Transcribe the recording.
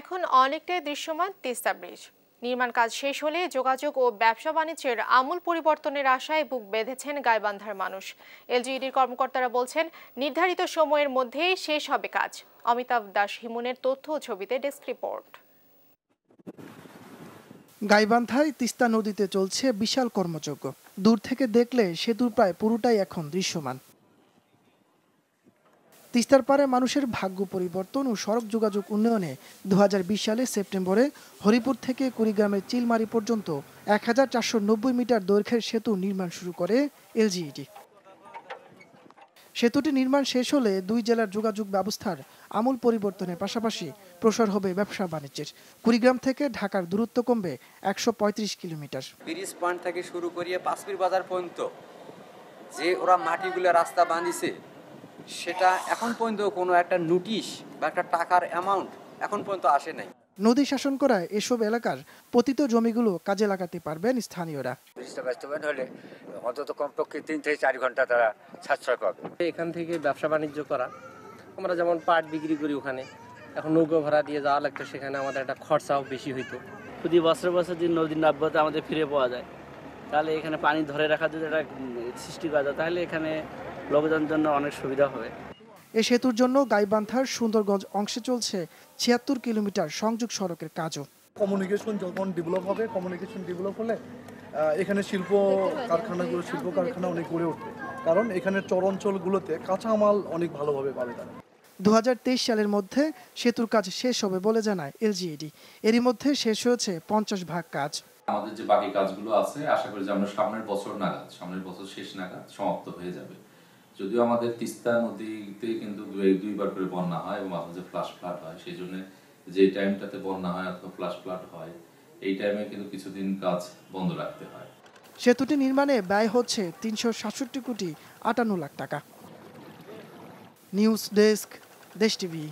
এখন অনেকটাই দৃশ্যমান তিস্তা ব্রিজ। নির্মাণ কাজ শেষ হলে যোগাযোগ ও ব্যবসা বাণিজ্যের আমূল পরিবর্তনের আশায় বুক বেঁধেছেন গাইবান্ধার মানুষ। এলজিইডির কর্মকর্তারা বলছেন, নির্ধারিত সময়ের মধ্যেই শেষ হবে কাজ। অমিতাভ দাস হিমুনের তথ্য ছবিতে ডেস্ক রিপোর্ট। গাইবান্ধায় তিস্তা নদীতে চলছে বিশাল কর্মযজ্ঞ দূর থেকে দেখলে সেতুর প্রায় পুরোটাই এখন দৃশ্যমান। তিস্তার পারে মানুষের ভাগ্য পরিবর্তন ও সড়ক যোগাযোগ উন্নয়নে দু সালে সেপ্টেম্বরে হরিপুর থেকে কুড়িগ্রামের চিলমারি পর্যন্ত এক হাজার চারশো নব্বই মিটার দৈর্ঘ্যের সেতু নির্মাণ শুরু করে এলজিইডি সেতুটি নির্মাণ শেষ হলে দুই জেলার যোগাযোগ ব্যবস্থার আমূল পরিবর্তনের পাশাপাশি প্রসার হবে ব্যবসা বাণিজ্যের। কুড়িগ্রাম থেকে ঢাকার দূরত্ব কমবে একশো পঁয়ত্রিশ কিলোমিটার। ব্রিজ পয়েন্ট থেকে শুরু করিয়ে পাঁচপির বাজার পর্যন্ত যে ওরা মাটিগুলো রাস্তা বাঁধিছে সেটা এখন পর্যন্ত কোনো একটা নোটিশ বা একটা টাকার অ্যামাউন্ট এখন পর্যন্ত আসে নাই। নদী শাসন করায় এসব এলাকার পতিত জমিগুলো কাজে লাগাতে পারবেন স্থানীয়রা। ব্রিজটা বাস্তবায়ন হলে অন্তত কমপক্ষে তিন থেকে চার ঘণ্টা তারা সাশ্রয় পাবে। এখান থেকে ব্যবসা বাণিজ্য করা আমরা যেমন পাট বিক্রি করি ওখানে এখন নৌকো ভাড়া দিয়ে যাওয়া লাগতো সেখানে আমাদের একটা খরচাও বেশি হইতো। যদি বছর বছর যে নদীর নাব্যতা আমাদের ফিরে পাওয়া যায়। তাহলে এখানে পানি ধরে রাখার যদি একটা সৃষ্টি করা যায় তাহলে এখানে লোকজনের জন্য অনেক সুবিধা হবে। এ সেতুর জন্য গাইবান্ধার সুন্দরগঞ্জ অংশে চলছে ছিয়াত্তর কিলোমিটার সংযোগ সড়কের কাজও। কমিউনিকেশন যখন ডেভেলপ হবে কমিউনিকেশন ডেভেলপ হলে এখানে শিল্প কারখানাগুলো শিল্প কারখানা অনেক গড়ে উঠবে। কারণ এখানে চরাঞ্চলগুলোতে কাঁচামাল অনেক ভালোভাবে পাবে তারা। দু সালের মধ্যে সেতুর কাজ শেষ হবে বলে জানায় এলজিইডি। এরই মধ্যে শেষ হয়েছে পঞ্চাশ ভাগ কাজ। আমাদের যে বাকি কাজগুলো আছে, আশা করি যে আমরা সামনের বছর নাগাদ, সামনের বছর শেষ নাগাদ সমাপ্ত হয়ে যাবে। যদিও আমাদের তিস্তা নদীতে কিন্তু দুইবার করে বন্যা হয় এবং মাঝে ফ্লাশ ফ্লাড হয়, সেই জন্য যে টাইমটাতে বন্যা হয় অথবা ফ্লাশ ফ্লাড হয়, এই টাইমে কিন্তু কিছুদিন কাজ বন্ধ রাখতে হয়। সেতুটি নির্মাণে ব্যয় হচ্ছে তিনশো সাতষট্টি কোটি আটান্ন লাখ টাকা। News desk, Desh TV.